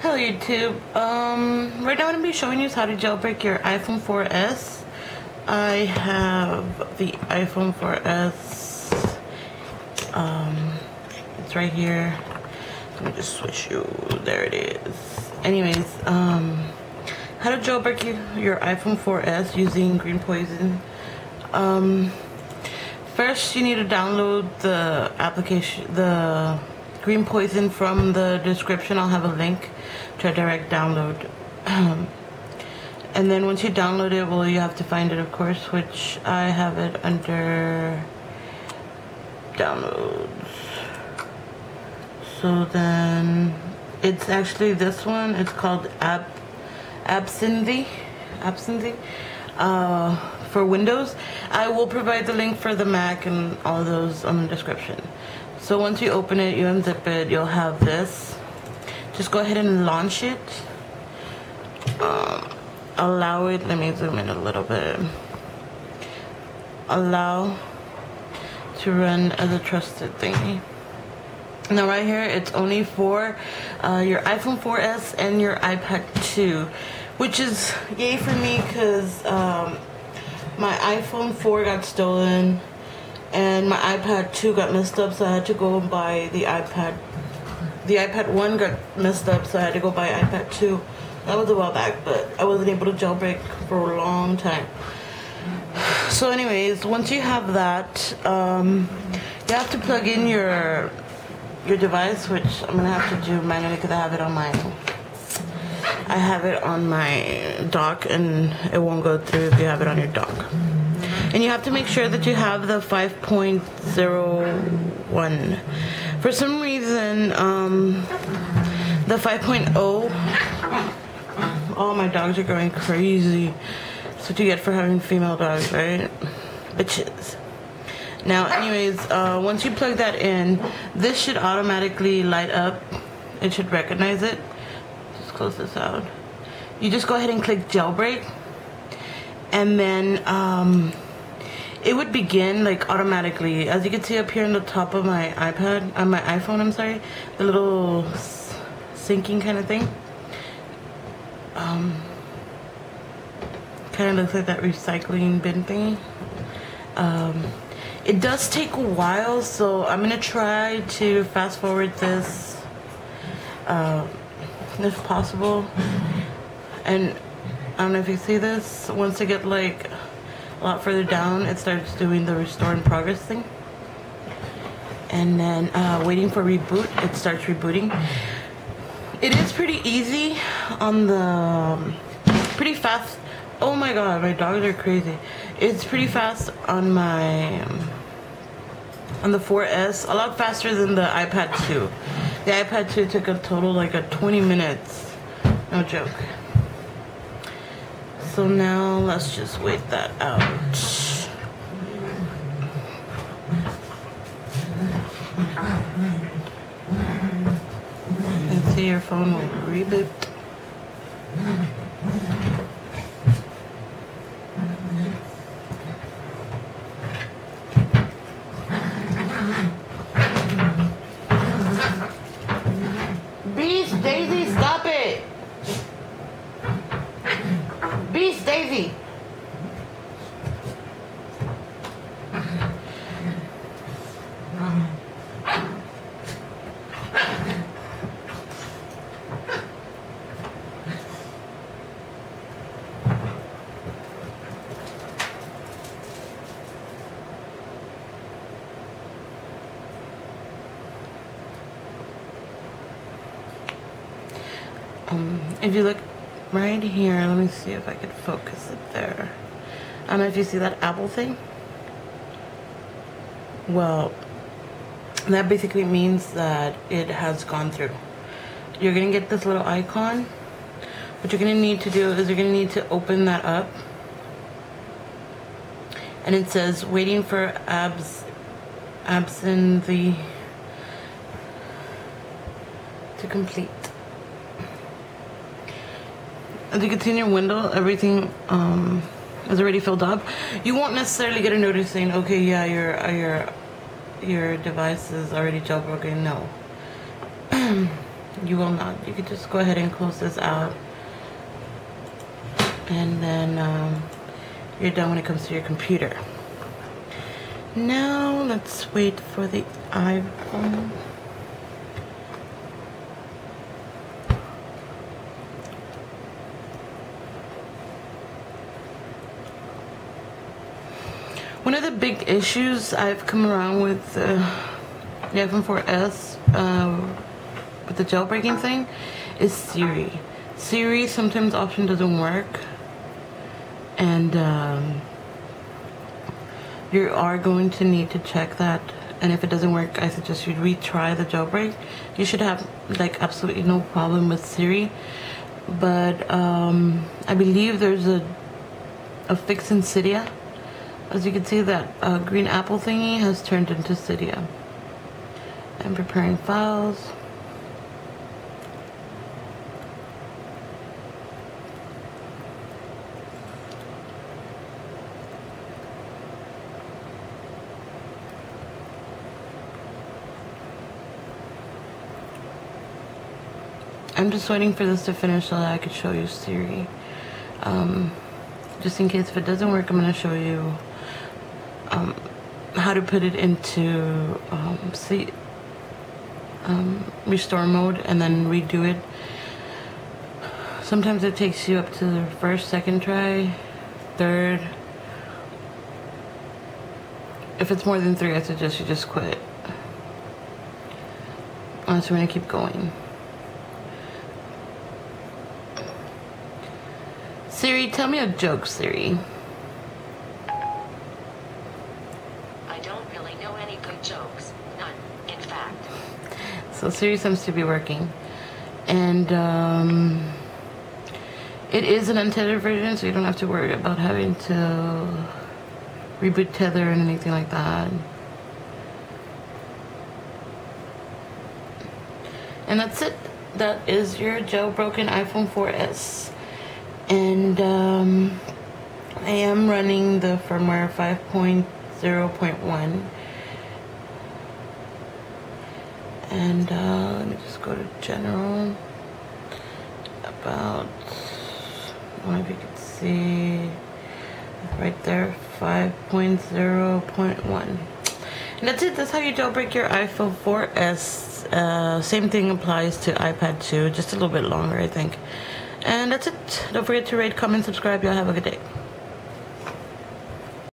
Hello YouTube. Um, right now I'm going to be showing you how to jailbreak your iPhone 4S. I have the iPhone 4S. Um, it's right here. Let me just switch you. There it is. Anyways, um, how to jailbreak your iPhone 4S using Green Poison. Um, first you need to download the application, the Green Poison from the description. I'll have a link to a direct download. and then once you download it, well, you have to find it, of course, which I have it under downloads. So then it's actually this one. It's called Ab Absinthe. Absinthe. Uh, for Windows. I will provide the link for the Mac and all those on the description. So once you open it, you unzip it, you'll have this. Just go ahead and launch it. Um, allow it, let me zoom in a little bit. Allow to run as a trusted thingy. Now right here, it's only for uh, your iPhone 4S and your iPad 2, which is yay for me because um, my iPhone 4 got stolen and my iPad 2 got messed up, so I had to go and buy the iPad. The iPad 1 got messed up, so I had to go buy iPad 2. That was a while back, but I wasn't able to jailbreak for a long time. So, anyways, once you have that, um, you have to plug in your your device, which I'm gonna have to do manually because I have it on my I have it on my dock, and it won't go through if you have it on your dock. And you have to make sure that you have the 5.01. For some reason, um, the 5.0, all my dogs are going crazy. That's what you get for having female dogs, right? Bitches. Now, anyways, uh, once you plug that in, this should automatically light up. It should recognize it. Just close this out. You just go ahead and click jailbreak. And then, um, it would begin like automatically. As you can see up here on the top of my iPad, on my iPhone, I'm sorry, the little syncing kind of thing. Um, kind of looks like that recycling bin thingy. Um, it does take a while, so I'm gonna try to fast forward this uh, if possible. And I don't know if you see this. Once I get like a lot further down, it starts doing the restore in progress thing. And then uh, waiting for reboot, it starts rebooting. It is pretty easy on the, um, pretty fast. Oh my god, my dogs are crazy. It's pretty fast on my, um, on the 4S, a lot faster than the iPad 2. The iPad 2 took a total like a 20 minutes. No joke. So now let's just wait that out. Your phone will reboot. Um, if you look right here, let me see if I could focus it there. I don't know if you see that apple thing. Well, that basically means that it has gone through. You're gonna get this little icon. What you're gonna need to do is you're gonna need to open that up. And it says waiting for abs absinthe to complete. As you can see in your window, everything um, is already filled up. You won't necessarily get a notice saying, "Okay, yeah, your your your device is already jailbroken." No, you will not. You can just go ahead and close this out. And then um, you're done when it comes to your computer. Now let's wait for the iPhone. One of the big issues I've come around with uh, the iPhone 4S uh, with the jailbreaking thing is Siri. Siri sometimes option doesn't work, and um, you are going to need to check that. And if it doesn't work, I suggest you retry the jailbreak. You should have like absolutely no problem with Siri, but um, I believe there's a a fix in Cydia as you can see that uh, green apple thingy has turned into Cydia. I'm preparing files. I'm just waiting for this to finish so that I could show you Siri. Um, just in case if it doesn't work, I'm going to show you um, how to put it into um, see, um, restore mode and then redo it. Sometimes it takes you up to the first, second try, third. If it's more than three, I suggest you just quit. Unless you want to keep going. Siri, tell me a joke, Siri. I don't really know any good jokes. None, in fact. So Siri seems to be working. And um, it is an untethered version, so you don't have to worry about having to reboot tether and anything like that. And that's it. That is your jailbroken iPhone 4S. And um, I am running the firmware 5.0.1 and uh, let me just go to general. About I don't know if you can see. Right there 5.0.1 and that's it. That's how you jailbreak your iphone 4s uh, same thing applies to ipad 2 just a little bit longer i think and that's it. Don't forget to rate comment subscribe. Y'all have a good day